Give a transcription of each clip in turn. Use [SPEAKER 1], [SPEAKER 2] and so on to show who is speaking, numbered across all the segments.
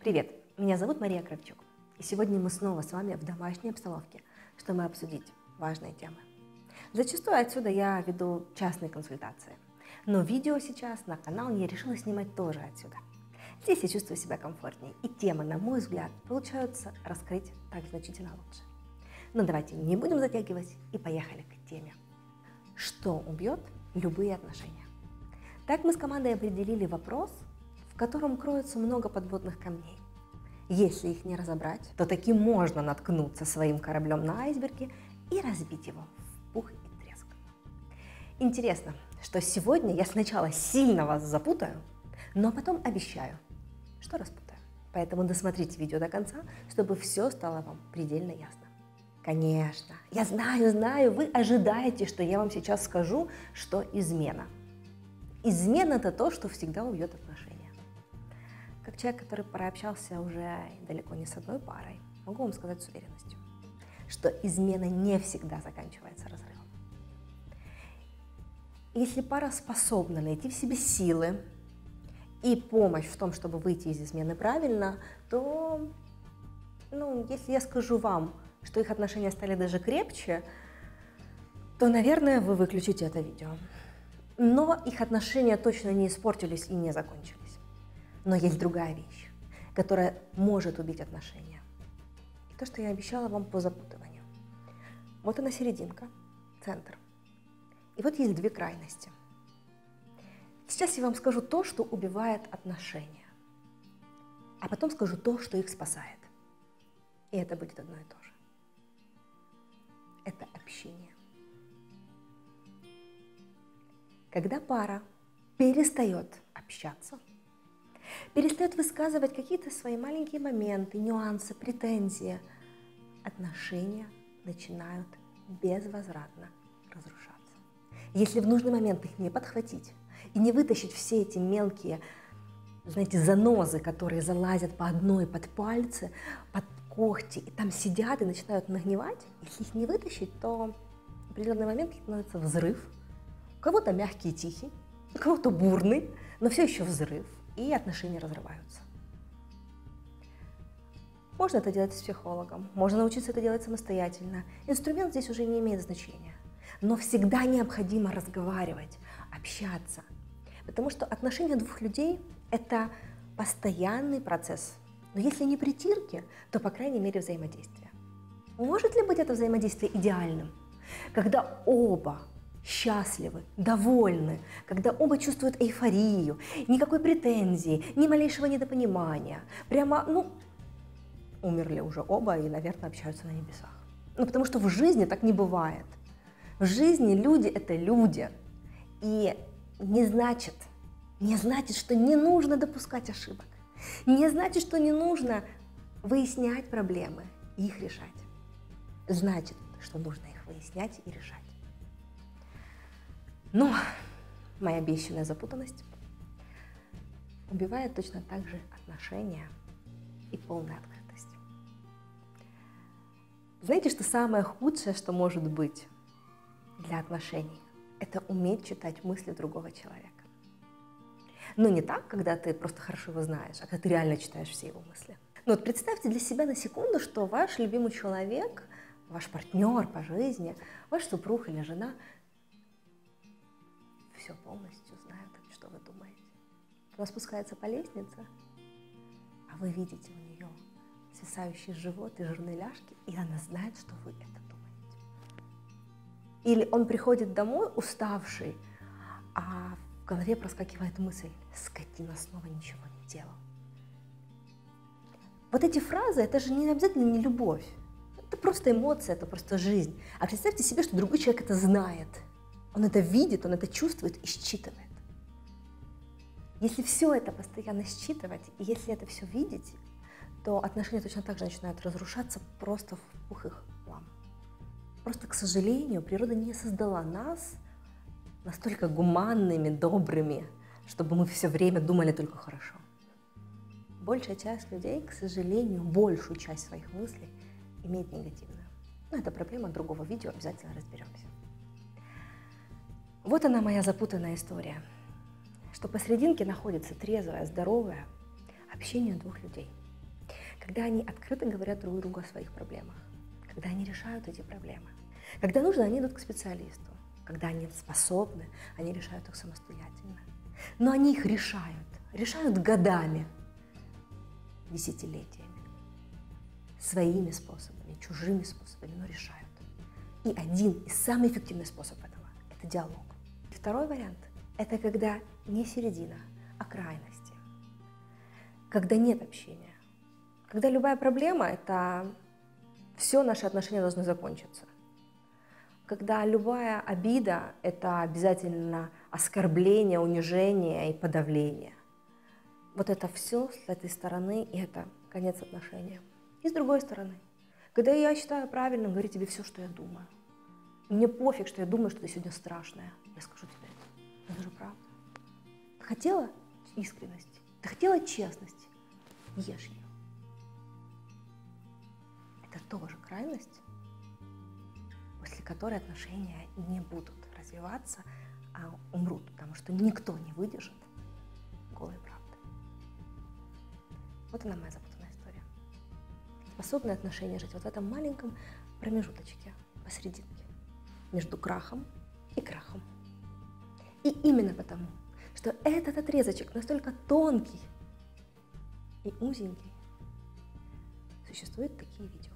[SPEAKER 1] Привет, меня зовут Мария Кравчук, и сегодня мы снова с вами в домашней обстановке, чтобы обсудить важные темы. Зачастую отсюда я веду частные консультации, но видео сейчас на канал я решила снимать тоже отсюда. Здесь я чувствую себя комфортнее, и темы, на мой взгляд, получаются раскрыть так значительно лучше. Но давайте не будем затягивать и поехали к теме. Что убьет любые отношения? Так мы с командой определили вопрос – котором кроется много подводных камней. Если их не разобрать, то таки можно наткнуться своим кораблем на айсберге и разбить его в пух и треск. Интересно, что сегодня я сначала сильно вас запутаю, но потом обещаю, что распутаю. Поэтому досмотрите видео до конца, чтобы все стало вам предельно ясно. Конечно, я знаю, знаю, вы ожидаете, что я вам сейчас скажу, что измена. Измена – это то, что всегда убьет отношения. Как человек, который прообщался уже далеко не с одной парой, могу вам сказать с уверенностью, что измена не всегда заканчивается разрывом. Если пара способна найти в себе силы и помощь в том, чтобы выйти из измены правильно, то, ну, если я скажу вам, что их отношения стали даже крепче, то, наверное, вы выключите это видео. Но их отношения точно не испортились и не закончились. Но есть другая вещь, которая может убить отношения. И то, что я обещала вам по запутыванию. Вот она серединка, центр. И вот есть две крайности. Сейчас я вам скажу то, что убивает отношения. А потом скажу то, что их спасает. И это будет одно и то же. Это общение. Когда пара перестает общаться – перестает высказывать какие-то свои маленькие моменты, нюансы, претензии, отношения начинают безвозвратно разрушаться. Если в нужный момент их не подхватить и не вытащить все эти мелкие, знаете, занозы, которые залазят по одной под пальцы, под когти, и там сидят и начинают нагнивать, если их не вытащить, то в определенный момент становится взрыв. У кого-то мягкий и тихий, у кого-то бурный, но все еще взрыв и отношения разрываются. Можно это делать с психологом, можно научиться это делать самостоятельно. Инструмент здесь уже не имеет значения. Но всегда необходимо разговаривать, общаться. Потому что отношения двух людей – это постоянный процесс. Но если не притирки, то, по крайней мере, взаимодействие. Может ли быть это взаимодействие идеальным? Когда оба счастливы, довольны, когда оба чувствуют эйфорию, никакой претензии, ни малейшего недопонимания. Прямо, ну, умерли уже оба и, наверное, общаются на небесах. Ну, потому что в жизни так не бывает. В жизни люди – это люди. И не значит, не значит, что не нужно допускать ошибок. Не значит, что не нужно выяснять проблемы и их решать. Значит, что нужно их выяснять и решать. Но моя обещанная запутанность убивает точно так же отношения и полная открытость. Знаете, что самое худшее, что может быть для отношений, это уметь читать мысли другого человека. Но не так, когда ты просто хорошо его знаешь, а когда ты реально читаешь все его мысли. Но вот представьте для себя на секунду, что ваш любимый человек, ваш партнер по жизни, ваш супруг или жена все полностью знают, что вы думаете. Она спускается по лестнице, а вы видите у нее свисающий живот и жирные ляжки, и она знает, что вы это думаете. Или он приходит домой уставший, а в голове проскакивает мысль «скотина снова ничего не делал». Вот эти фразы, это же не обязательно не любовь. Это просто эмоция, это просто жизнь. А представьте себе, что другой человек это знает – он это видит, он это чувствует и считывает. Если все это постоянно считывать, и если это все видеть, то отношения точно так же начинают разрушаться просто в пух и. Просто, к сожалению, природа не создала нас настолько гуманными, добрыми, чтобы мы все время думали только хорошо. Большая часть людей, к сожалению, большую часть своих мыслей имеет негативную. Но это проблема другого видео, обязательно разберемся. Вот она моя запутанная история, что посерединке находится трезвое, здоровое общение двух людей. когда они открыто говорят друг другу о своих проблемах, когда они решают эти проблемы. Когда нужно, они идут к специалисту. Когда они способны, они решают их самостоятельно. Но они их решают, решают годами, десятилетиями, своими способами, чужими способами, но решают. И один из самых эффективных способов этого – это диалог. Второй вариант – это когда не середина, а крайности. Когда нет общения. Когда любая проблема – это все наши отношения должны закончиться. Когда любая обида – это обязательно оскорбление, унижение и подавление. Вот это все с этой стороны, и это конец отношения. И с другой стороны – когда я считаю правильным говорить тебе все, что я думаю. Мне пофиг, что я думаю, что ты сегодня страшная. Я скажу тебе это. Это же правда. Ты хотела искренности? Ты хотела честности? Ешь ее. Это тоже крайность, после которой отношения не будут развиваться, а умрут, потому что никто не выдержит голой правды. Вот она моя запутанная способны отношения жить вот в этом маленьком промежуточке, посерединке, между крахом и крахом. И именно потому, что этот отрезочек настолько тонкий и узенький, существуют такие видео.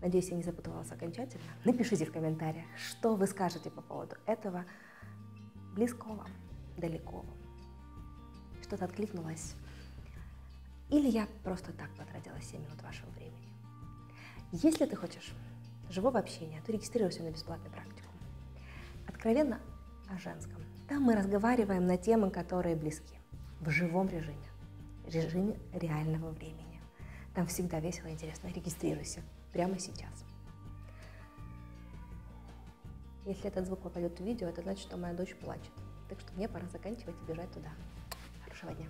[SPEAKER 1] Надеюсь, я не запутала вас окончательно. Напишите в комментариях, что вы скажете по поводу этого близкого вам, далеко. Что-то откликнулось или я просто так потратила 7 минут вашего времени. Если ты хочешь живого общения, то регистрируйся на бесплатную практику. Откровенно о женском. Там мы разговариваем на темы, которые близки, в живом режиме, режиме реального времени. Там всегда весело и интересно. Регистрируйся прямо сейчас. Если этот звук попадет в видео, это значит, что моя дочь плачет. Так что мне пора заканчивать и бежать туда. Хорошего дня.